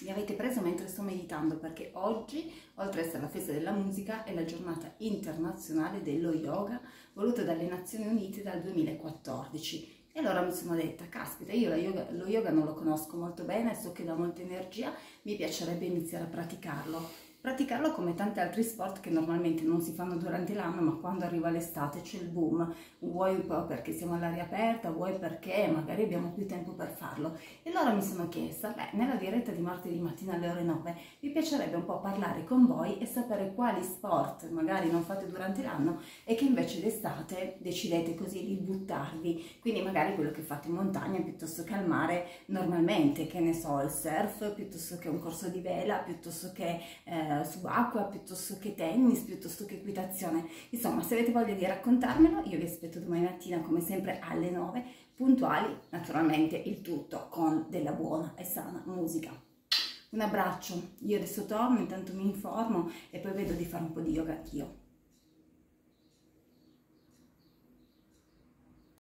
Mi avete preso mentre sto meditando perché oggi, oltre ad essere la festa della musica, è la giornata internazionale dello yoga voluta dalle Nazioni Unite dal 2014. E allora mi sono detta, caspita, io yoga, lo yoga non lo conosco molto bene, so che dà molta energia, mi piacerebbe iniziare a praticarlo praticarlo come tanti altri sport che normalmente non si fanno durante l'anno, ma quando arriva l'estate c'è il boom, vuoi un po' perché siamo all'aria aperta, vuoi perché magari abbiamo più tempo per farlo. E allora mi sono chiesta, beh, nella diretta di martedì mattina alle ore 9 mi piacerebbe un po' parlare con voi e sapere quali sport magari non fate durante l'anno e che invece d'estate decidete così di buttarvi, quindi magari quello che fate in montagna piuttosto che al mare normalmente, che ne so, il surf, piuttosto che un corso di vela, piuttosto che... Eh, eh, subacquea piuttosto che tennis, piuttosto che equitazione. Insomma, se avete voglia di raccontarmelo, io vi aspetto domani mattina come sempre alle 9, puntuali, naturalmente il tutto con della buona e sana musica. Un abbraccio, io adesso torno, intanto mi informo e poi vedo di fare un po' di yoga anch'io.